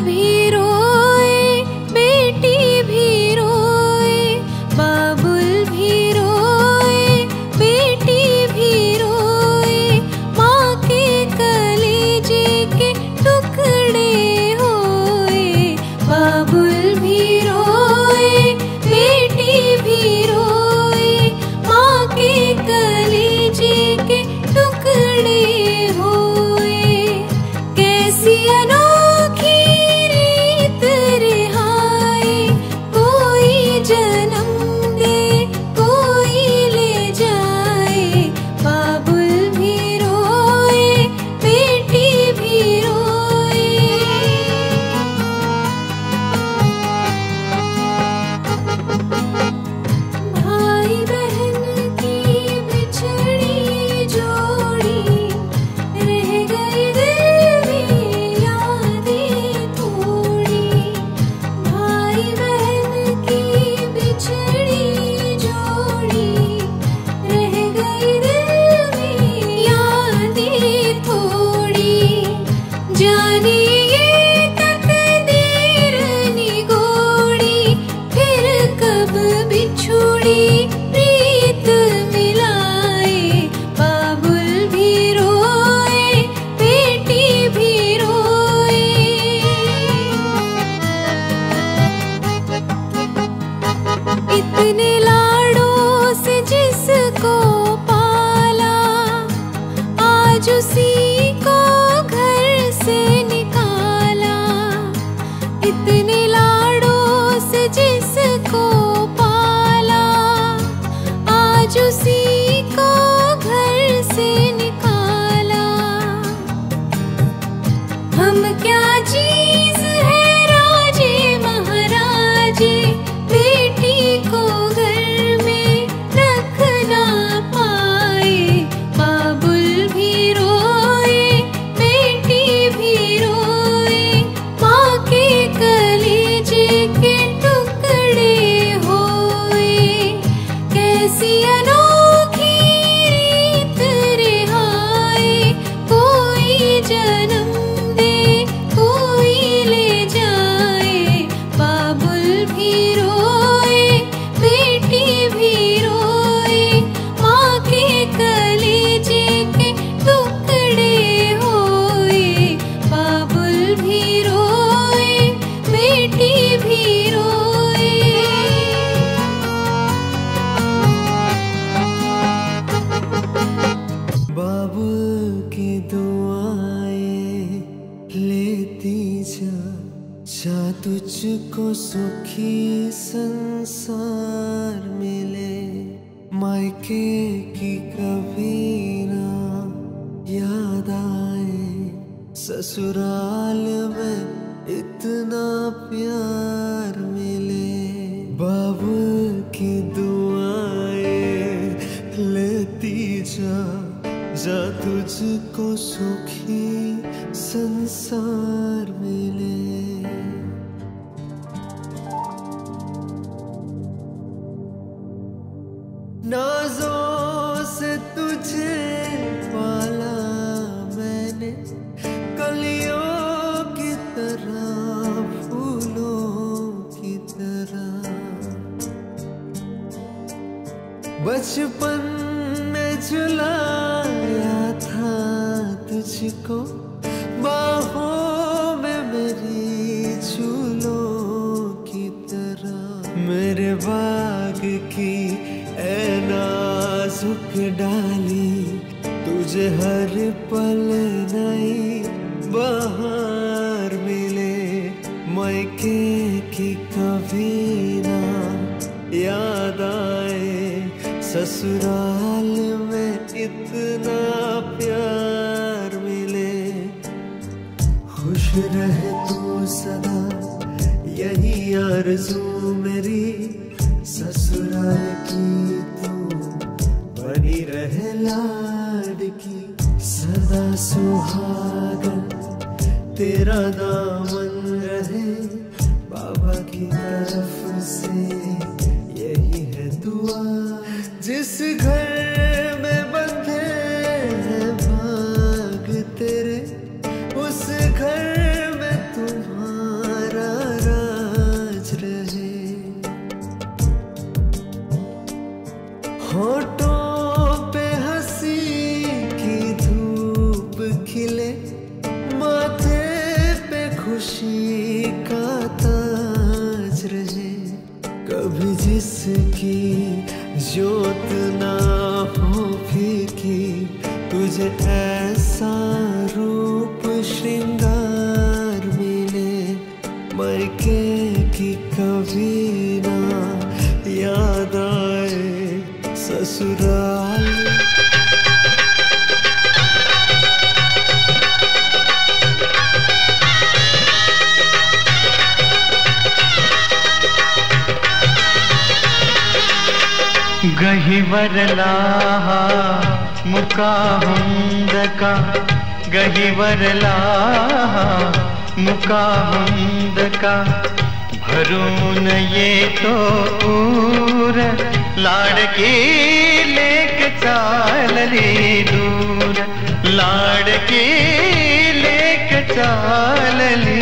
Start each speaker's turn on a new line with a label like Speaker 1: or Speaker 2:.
Speaker 1: भी
Speaker 2: तुझको सुखी संसार मिले। मायके की कभी ना याद आए। ससुराल में इतना प्यार मिले। बाबू की दुआएँ लेती जा। जा तुझको सुखी संसार। से तुझे पाला मैंने, कलियों की तरह, फूलों की तरह। बचपन में झुलाया था तुझको, बाहों नाजुक डाली, तुझे हर पल नई बाहर मिले। मैके की कभी ना याद आए, ससुराल में इतना प्यार मिले। खुश रह तू सदा, यही आरज़ू मेरी ससुराल की बनी रहे लाडकी सदा सुहागन तेरा दामन रहे बाबा की तरफ़ से। यही है दुआ, जिस घर में बंधे हैं भाग तेरे, उस घर तुझे ऐसा रूप श्रृंगार मिले मर के कि कभी ना याद आए ससुराल।
Speaker 3: गही वरलाहा मुका मुकाहुंद का गहिवरला मुकाहुंद का भरून ये तो पूर लाड़की लेक चाल री दूर। लाड़की लेक चाल ली